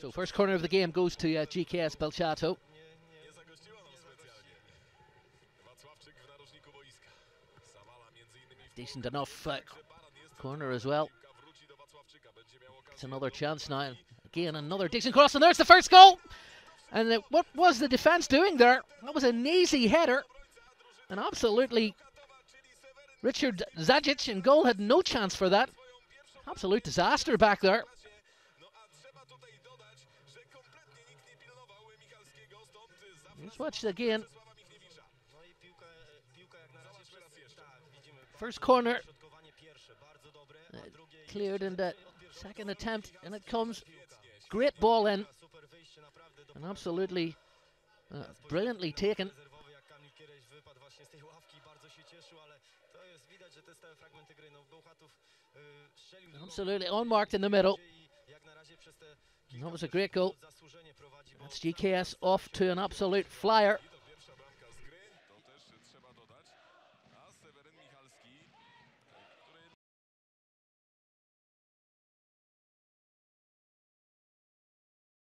So first corner of the game goes to uh, GKS Belchato. Nie zagościła nam specjalnie. Wacławczyk w narożniku boiska. Samala między innymi w Decent enough uh, corner as well. Piłka wróci do Wacławczyka. Będzie miał It's another chance now. Again, another decent cross, and there's the first goal. And uh, what was the defence doing there? That was an easy header, and absolutely Richard Zajac in goal had no chance for that. Absolute disaster back there. No a trzeba tutaj dodać, że kompletnie nikt nie pilnował Michalskiego, stąd zawsze Let's watch it again. Sława Michniewicza. No i piłka, piłka jak na razie Zobacz raz jeszcze. Tak, widzimy. First corner Środkowanie pierwsze, Uh, a cleared in the second attempt, and it comes great ball in Super wyjście naprawdę do and absolutely uh, brilliantly taken. rezerwowy, jak Kamil Kiereś wypadł właśnie z tej ławki i bardzo się cieszył, ale to jest widać, że te stałe fragmenty gry, no Bełchatów y, strzelił drugą Absolutely unmarked in the middle. That was a great goal. zasłużenie prowadzi, bo That's GKS off to an absolute flyer.